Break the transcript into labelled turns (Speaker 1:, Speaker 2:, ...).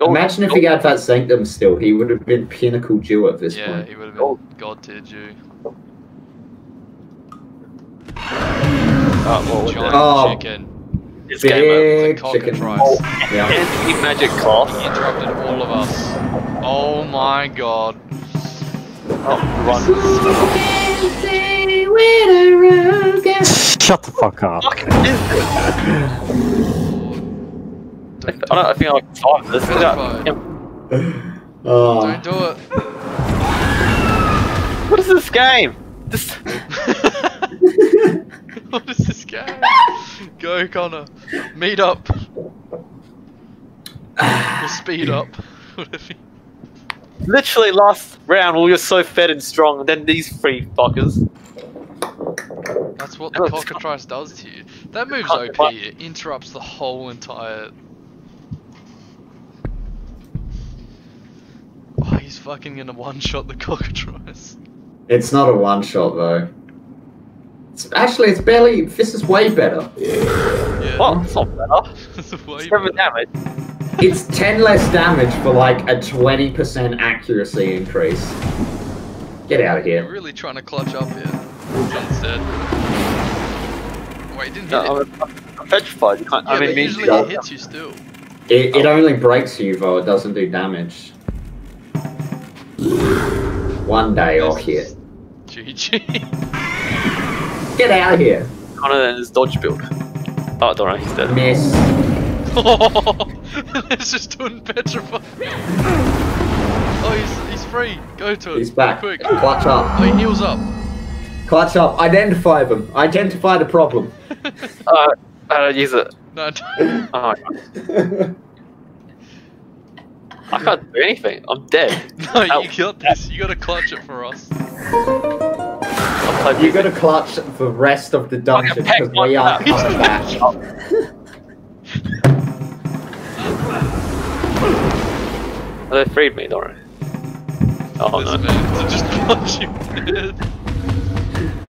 Speaker 1: Gold-
Speaker 2: Imagine if
Speaker 1: gold-
Speaker 2: he had that Sanctum still, he would have been pinnacle Jew at this
Speaker 3: Yeah,
Speaker 2: point.
Speaker 3: he would have
Speaker 1: Gold.
Speaker 3: been god tier Jew.
Speaker 1: Uh, what was
Speaker 3: Giant?
Speaker 2: Oh.
Speaker 3: chicken.
Speaker 1: It's game over.
Speaker 2: Big
Speaker 3: The
Speaker 2: chicken.
Speaker 3: cockatrice.
Speaker 2: Yeah.
Speaker 1: Anti-magic
Speaker 3: He interrupted all of us. Oh my god.
Speaker 1: Oh, run.
Speaker 4: Shut the fuck up.
Speaker 1: Fuck is this? I,
Speaker 3: Don't,
Speaker 1: don't, I think I like five. This is
Speaker 3: Petrified.
Speaker 1: yeah.
Speaker 2: Oh.
Speaker 3: don't do it.
Speaker 1: What is this game? This.
Speaker 3: what is this game? Go, Connor. Meet up. Or speed up.
Speaker 1: Literally last round we were so fed and strong, and then these three fuckers.
Speaker 3: That's what the cockatrice does to you. That move's
Speaker 1: Can't-
Speaker 3: OP. It interrupts the whole entire. Oh, he's fucking gonna one shot the cockatrice.
Speaker 2: It's not a one shot though. It's, actually, it's barely. This is way better.
Speaker 3: Yeah.
Speaker 1: What? It's not better.
Speaker 3: It's way
Speaker 1: Seven
Speaker 3: better.
Speaker 1: damage.
Speaker 2: It's 10 less damage for like a 20% accuracy increase. Get out of
Speaker 3: You're
Speaker 2: here.
Speaker 3: really trying to clutch up here. Sunset. Wait, didn't hit
Speaker 1: No,
Speaker 3: it.
Speaker 1: I'm, I'm petrified. You can't.
Speaker 3: Yeah,
Speaker 1: I mean,
Speaker 3: but usually it hits you still.
Speaker 2: It, it only breaks you though, it doesn't do damage. One day I'll
Speaker 3: This
Speaker 2: hit.
Speaker 3: GG.
Speaker 2: Get out of here.
Speaker 1: Connor and his dodge build. Oh, don't worry, he's dead.
Speaker 2: Miss.
Speaker 3: it's just doing petrified. Oh, he's, he's free. Go to him.
Speaker 2: He's back.
Speaker 3: Quick.
Speaker 2: Clutch
Speaker 3: Oh,
Speaker 2: up.
Speaker 3: he heals up.
Speaker 2: Clutch up. Identify them. Identify the problem.
Speaker 1: Uh, uh, use it.
Speaker 3: no, don't.
Speaker 1: Oh, I can't do anything. I'm dead.
Speaker 3: no,
Speaker 1: Ow.
Speaker 3: you got this. You gotta clutch it for us.
Speaker 2: You gotta clutch the rest of the dungeon because we are
Speaker 1: back.
Speaker 2: coming back.
Speaker 1: Oh, they freed me, don't worry. Oh
Speaker 3: this
Speaker 1: no.
Speaker 3: man just punch you dead.